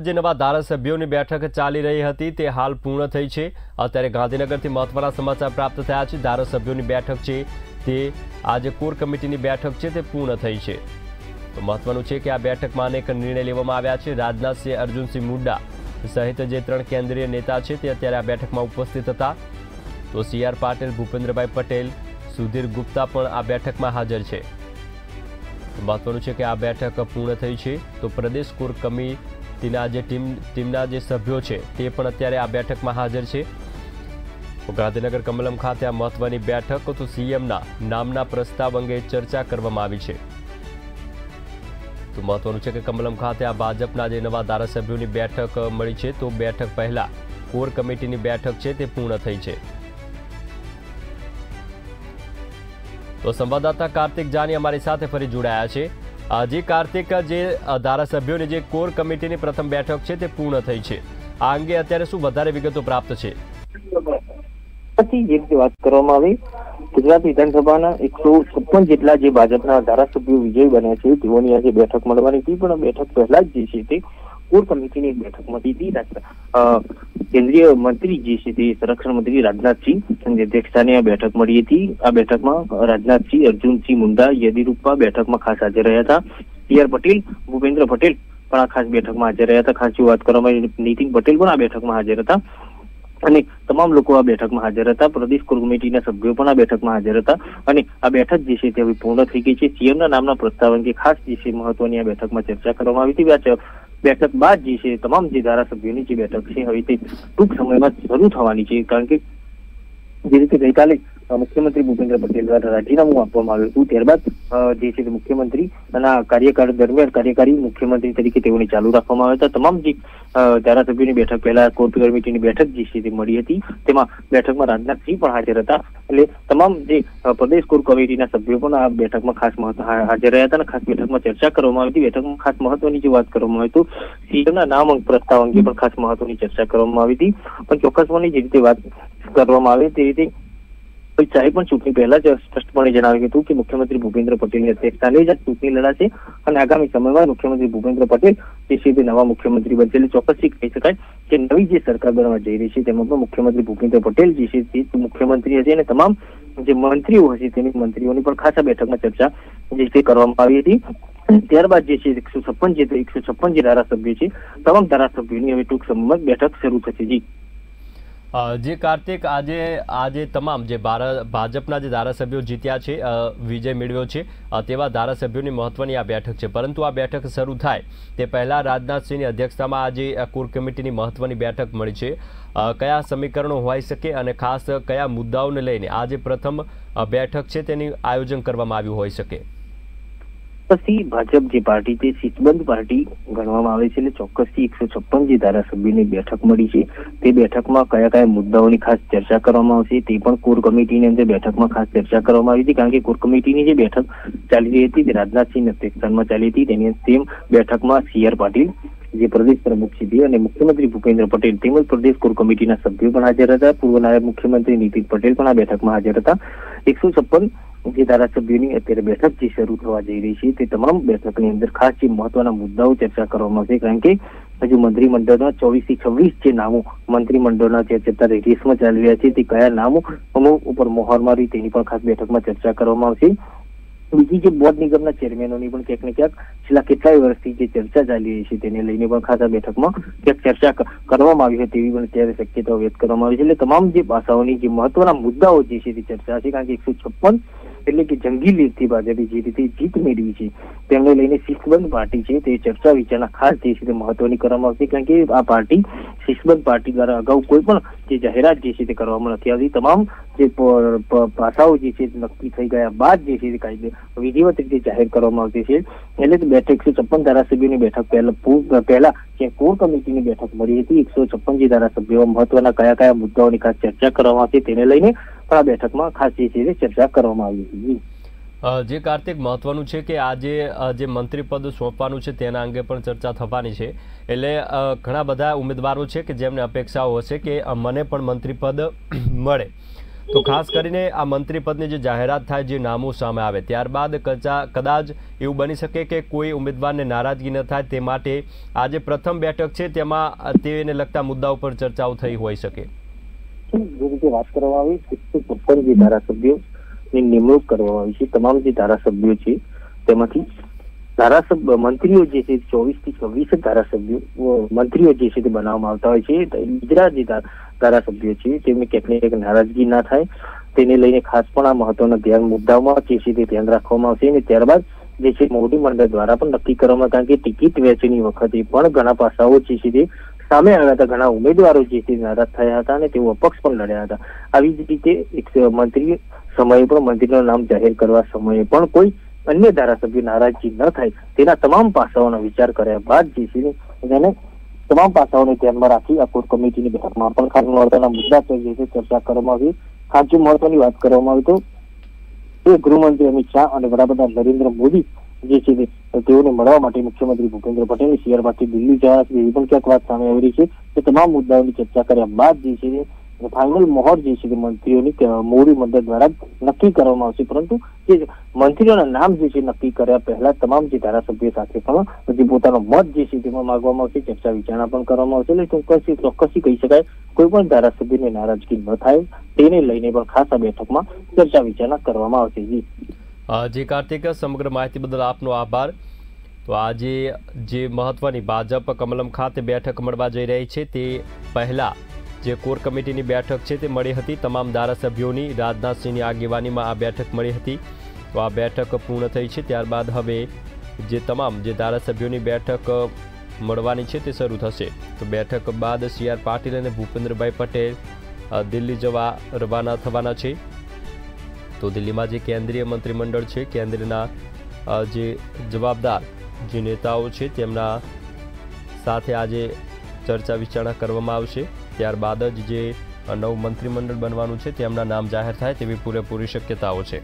જે નવા ધારાસભ્યોની બેઠક ચાલી રહી હતી, તે હાલ પૂર્ણ થઈ છે. અત્યારે ગાંધીનગરથી મહત્વના સમાચાર પ્રાપ્ત થયા છે. ધારાસભ્યોની બેઠક છે, તે આજે કોર કમિટીની બેઠક છે, તે પૂર્ણ થઈ છે. મહત્વનું છે કે આ બેઠકમાં અનેક નિર્ણય લેવામાં આવ્યા છે. રાજનાથસિંહ અર્જુનસિંહ મુંડા સહિત જે ત્રણ કેન્દ્રીય નેતા છે, તે અત્યારે આ બેઠકમાં ઉપસ્થિત હતા. તો સી આર પાટીલ, ભૂપેન્દ્રભાઈ પટેલ, સુધીર ગુપ્તા પણ આ બેઠકમાં હાજર છે. મહત્વનું છે કે આ બેઠક પૂર્ણ થઈ છે. તો પ્રદેશ કોર કમિટીના જે ટીમ, ટીમના જે સભ્યો છે, તે પણ અત્યારે આ બેઠકમાં હાજર છે. ગાંધીનગર કમલમ ખાતે આ મહત્વની બેઠક, તો સીએમના નામના પ્રસ્તાવ અંગે ચર્ચા કરવામાં આવી છે. તો મહત્વનું છે કે કમલમ ખાતે આ ભાજપના જે નવા ધારાસભ્યોની બેઠક મળી છે, તો બેઠક પહેલા કોર કમિટીની બેઠક છે, તે પૂર્ણ થઈ છે. તો સંવાદદાતા કાર્તિક જાની અમારી સાથે ફરી જોડાયા છે. આજે કાર્તિક, જે ધારાસભ્યોની જે કોર કમિટીની પ્રથમ બેઠક છે તે પૂર્ણ થઈ છે. આ અંગે અત્યારે શું વધારે વિગતો પ્રાપ્ત છે? વાત કરવામાં આવી, ગુજરાત વિધાનસભાના એકસો છપ્પન જેટલા જે ભાજપના ધારાસભ્યો વિજય બન્યા છે, તેઓની આજે બેઠક મળવાની હતી, પણ બેઠક પહેલા જ જે છે તે કોર કમિટીની બેઠક મળી કેન્દ્રીય મંત્રી જે છે તે સંરક્ષણ મંત્રી રાજનાથસિંહની અધ્યક્ષતાને આ બેઠક મળી હતી. આ બેઠકમાં રાજનાથસિંહ, અર્જુનસિંહ મુંડા યેદિયુરપ્પા બેઠકમાં ખાસ હાજર રહ્યા હતા. આર પટેલ, ભૂપેન્દ્ર પટેલ પણ આ ખાસ બેઠકમાં હાજર રહ્યા હતા. ખાસ વાત કરવામાં નીતિન પટેલ પણ આ બેઠકમાં હાજર હતા. અને તમામ લોકો આ બેઠકમાં હાજર હતા. પ્રદેશ કોર કમિટીના સભ્યો પણ આ બેઠકમાં હાજર હતા. અને આ બેઠક જે છે તે હવે પૂર્ણ થઈ ગઈ છે. સીએમના નામના પ્રસ્તાવ અંગે ખાસ જે છે મહત્વની આ બેઠકમાં ચર્ચા કરવામાં આવી હતી. બેઠક બાદ જે છે તમામ જે ધારાસભ્યોની જે બેઠક છે, હવે તે ટૂંક સમયમાં શરૂ થવાની છે. કારણ કે જે રીતે ગઈકાલે મુખ્યમંત્રી ભૂપેન્દ્ર પટેલ દ્વારા રાજીનામું આપવામાં આવ્યું હતું. ત્યારબાદ જે છે મુખ્યમંત્રી અને કાર્યકાળ દરમિયાન કાર્યકારી મુખ્યમંત્રી તરીકે તેઓને ચાલુ રાખવામાં આવ્યા હતા. તમામ જે ધારાસભ્યોની બેઠક પહેલા કોર કમિટીની બેઠક જે છે તે મળી હતી. તેમાં બેઠકમાં રાજનાથસિંહ પણ હાજર હતા. એટલે તમામ જે પ્રદેશ કોર કમિટીના સભ્યો પણ આ બેઠકમાં ખાસ મહત્વ હાજર રહ્યા હતા અને ખાસ બેઠકમાં ચર્ચા કરવામાં આવી હતી. બેઠકમાં ખાસ મહત્વની જે વાત કરવામાં આવી હતી સીએમના નામ પ્રસ્તાવ અંગે પણ ખાસ મહત્વની ચર્ચા કરવામાં આવી હતી. પણ ચોક્કસપણે જે રીતે વાત કરવામાં આવે તે રીતે ચાહે પણ ચૂંટણી પહેલા જ સ્પષ્ટપણે જણાવ્યું હતું કે મુખ્યમંત્રી ભૂપેન્દ્ર પટેલની અધ્યક્ષતાને જ ચૂંટણી લડાશે અને આગામી સમયમાં મુખ્યમંત્રી ભૂપેન્દ્ર પટેલ જે છે તે નવા મુખ્યમંત્રી બનશે. ચોક્કસથી કહી શકાય કે નવી જે સરકાર બનવા જઈ રહી છે, તેમાં પણ મુખ્યમંત્રી ભૂપેન્દ્ર પટેલ જે છે તે મુખ્યમંત્રી હશે અને તમામ જે મંત્રીઓ હશે તેની મંત્રીઓની પણ ખાસ બેઠકમાં ચર્ચા જે છે કરવામાં આવી હતી. ત્યારબાદ જે છે એકસો છપ્પન જે એકસો છપ્પન જે ધારાસભ્યો છે, તમામ ધારાસભ્યોની હવે ટૂંક સમયમાં બેઠક શરૂ થશે. જી. જે કાર્તિક આજે આજે તમામ જે ભાજપના જે ધારાસભ્યો જીત્યા છે વિજય મેળવ્યો છે તેવા ધારાસભ્યોની મહત્વની આ બેઠક છે. પરંતુ આ બેઠક શરૂ થાય તે પહેલાં રાજનાથસિંહની અધ્યક્ષતામાં આજે કોર કમિટીની મહત્વની બેઠક મળી છે. કયા સમીકરણો હોઈ શકે અને ખાસ કયા મુદ્દાઓને લઈને આજે પ્રથમ બેઠક છે તેની આયોજન કરવામાં આવ્યું હોઈ શકે? પછી ભાજપ જે પાર્ટી છે શિસ્તબદ્ધ પાર્ટી ગણવામાં આવે છે એટલે ચોક્કસથી એકસો છપ્પન જે ધારાસભ્યોની બેઠક મળી છે, તે બેઠકમાં કયા કયા મુદ્દાઓની ખાસ ચર્ચા કરવામાં આવશે, તે પણ કોર કમિટીની અંદર બેઠકમાં ખાસ ચર્ચા કરવામાં આવી હતી, કારણ કે કોર કમિટીની જે બેઠક ચાલી રહી હતી તે રાજનાથસિંહ અધ્યક્ષસ્થાનમાં ચાલી હતી, તેની તેમ બેઠકમાં સી આર પાટીલ, જે પ્રદેશ પ્રમુખ છે અને મુખ્યમંત્રી ભૂપેન્દ્ર પટેલ તેમજ પ્રદેશ કોર કમિટીના સભ્યો પણ હાજર હતા. પૂર્વ નાયબ મુખ્યમંત્રી નીતિન પટેલ પણ આ બેઠકમાં હાજર હતા. એકસો છપ્પન જે ધારાસભ્યોની અત્યારે બેઠક જે શરૂ થવા જઈ રહી છે તે તમામ બેઠકની અંદર ખાસ જે મહત્વના મુદ્દાઓ ચર્ચા કરવામાં આવશે કારણ કે હજુ મંત્રીમંડળના ચોવીસથી છવ્વીસ જે નામો મંત્રીમંડળના જે અત્યારે રેસમાં ચાલી રહ્યા છે તે કયા નામો અમુક ઉપર મોહર મારી તેની પણ ખાસ બેઠકમાં ચર્ચા કરવામાં આવશે બીજી જે બોર્ડ નિગમના ચેરમેનોની પણ ક્યાંક ને ક્યાંક છેલ્લા કેટલાય વર્ષથી જે ચર્ચા ચાલી રહી છે તેને લઈને પણ ખાસ આ બેઠકમાં ક્યાંક ચર્ચા ક- કરવામાં આવી છે તેવી પણ ત્યારે શક્યતાઓ વ્યક્ત કરવામાં આવી છે. એટલે તમામ જે પાસાઓની, જે મહત્વના મુદ્દાઓ જે છે, તે ચર્ચા છે, કારણ કે એકસો છપ્પન એટલે કે જંગી લીગથી ભાજપે જે રીતે જીત મેળવી છે, તેમને લઈને શિસ્તબદ્ધ પાર્ટી છે. તે ચર્ચા વિચારણા ખાસ જે છે તે મહત્વની કરવામાં આવશે કારણ કે આ પાર્ટી શિસ્તબદ્ધ પાર્ટી દ્વારા અગાઉ કોઈ પણ જે જાહેરાત જે છે તે કરવામાં નથી આવતી. તમામ જે પાસાઓ જે છે નક્કી થઈ ગયા બાદ જે છે તે કાયદે વિધિવત રીતે જાહેર કરવામાં આવતી છે. એટલે બેઠક એકસો છપ્પન ધારાસભ્યોની બેઠક પહેલા પહેલા જે કોર કમિટીની બેઠક મળી હતી. એકસો છપ્પન જે ધારાસભ્યો મહત્વના કયા કયા મુદ્દાઓની ખાસ ચર્ચા કરવામાં આવશે તેને લઈને પણ આ બેઠકમાં ખાસ જે છે ચર્ચા કરવામાં આવી હતી. જી. કાર્તિક મહત્વનું છે કે આજે જે મંત્રીપદ સોંપવાનું છે તેના અંગે પણ ચર્ચા થવાની છે એટલે ઘણા બધા ઉમેદવારો છે કે જેમને અપેક્ષાઓ હશે કે મને પણ મંત્રીપદ મળે તો ખાસ કરીને આ મંત્રીપદની જે જાહેરાત થાય જે નામો સામે આવે, ત્યારબાદ કદાચ એવું બની શકે કે કોઈ ઉમેદવારને નારાજગી ન થાય તે માટે આ જે પ્રથમ બેઠક છે તેમાં તેને લગતા મુદ્દાઓ પર ચર્ચાઓ થઈ હોઈ શકે જે રીતે વાત કરવામાં આવી જે ધારાસભ્યોની નિમણૂક કરવામાં આવી છે. તમામ જે ધારાસભ્યો છે, તેમાંથી ધારાસભ્ય, મંત્રીઓ જે છે ચોવીસથી છવ્વીસ ધારાસભ્યો મંત્રીઓ જે છે, તે બનાવવામાં આવતા હોય છે. બીજા જે ધારાસભ્યો છે, તેમને ક્યાંક ને નારાજગી ના થાય. તેને લઈને ખાસ પણ આ મહત્વના ધ્યાન, મુદ્દાઓમાં જે છે, તે ધ્યાન રાખવામાં આવશે. અને ત્યારબાદ જે છે મોવડી મંડળ દ્વારા પણ નક્કી કરવામાં, કારણ કે ટિકિટ વહેંચણી વખતે પણ ઘણા પાસાઓ જે છે, તે સામે આવ્યા હતા. ઘણા ઉમેદવારો જે છે નારાજ થયા હતા અને તેઓ અપક્ષ પણ લડ્યા હતા. આવી જ રીતે એક મંત્રી સમયે પણ મંત્રીનું નામ જાહેર કરવા સમયે પણ કોઈ અન્ય ધારાસભ્ય નારાજગી ન થાય. તેના તમામ પાસાઓનો વિચાર કર્યા બાદ જે એને તમામ પાસાઓને ધ્યાનમાં રાખી આ કોર કમિટીની બેઠકમાં પણ ખાસ મહત્વના મુદ્દા પર જે ચર્ચા કરવામાં આવી. ખાસ મહત્વની વાત કરવામાં આવી તો એ ગૃહમંત્રી અમિત શાહ અને વડાપ્રધાન નરેન્દ્ર મોદી જે છે તેઓને મળવા માટે મુખ્યમંત્રી ભૂપેન્દ્ર પટેલ શિયાળમાંથી દિલ્હી જવાના છે એવી પણ ક્યાંક વાત સામે આવી રહી છે. તે તમામ મુદ્દાઓની ચર્ચા કર્યા બાદ જે છે ફાઇનલ મોહર જે છે તે મંત્રીઓની મોવડી મંડળ દ્વારા નક્કી કરવામાં આવશે. પરંતુ જે મંત્રીઓના નામ જે છે નક્કી કર્યા પહેલા તમામ જે ધારાસભ્યો સાથે પણ જે પોતાનો મત જે છે તેમાં માંગવામાં આવશે, ચર્ચા વિચારણા પણ કરવામાં આવશે એટલે ચોક્કસી ચોક્કસી કહી શકાય કોઈ પણ ધારાસભ્યની નારાજગી ન થાય તેને લઈને પણ ખાસ આ બેઠકમાં ચર્ચા વિચારણા કરવામાં આવશે. જી. જી કાર્તિક, સમગ્ર માહિતી બદલ આપનો આભાર. તો આજે જે મહત્વની ભાજપ કમલમ ખાતે બેઠક મળવા જઈ રહી છે તે પહેલા જે કોર કમિટીની બેઠક છે તે મળી હતી. તમામ ધારાસભ્યોની રાજનાથસિંહની આગેવાનીમાં આ બેઠક મળી હતી. તો આ બેઠક પૂર્ણ થઈ છે. ત્યારબાદ હવે જે તમામ જે ધારાસભ્યોની બેઠક મળવાની છે તે શરૂ થશે. તો બેઠક બાદ સી આર પાટીલ અને ભૂપેન્દ્રભાઈ પટેલ દિલ્હી જવા રવાના થવાના છે. તો દિલ્હીમાં જે કેન્દ્રીય મંત્રીમંડળ છે, કેન્દ્રના જે જવાબદાર જે નેતાઓ છે તેમના સાથે આજે ચર્ચા વિચારણા કરવામાં આવશે. ત્યારબાદ જ જે નવું મંત્રીમંડળ બનવાનું છે તેમના નામ જાહેર થાય તેવી પૂરેપૂરી શક્યતાઓ છે.